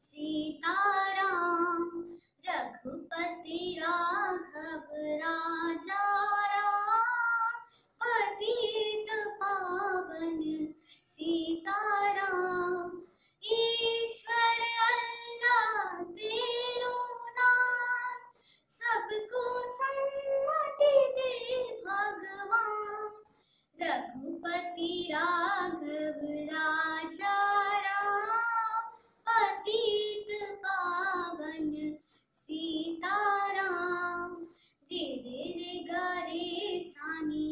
सीताराम रघुपति राघव राम। निगारे सानी।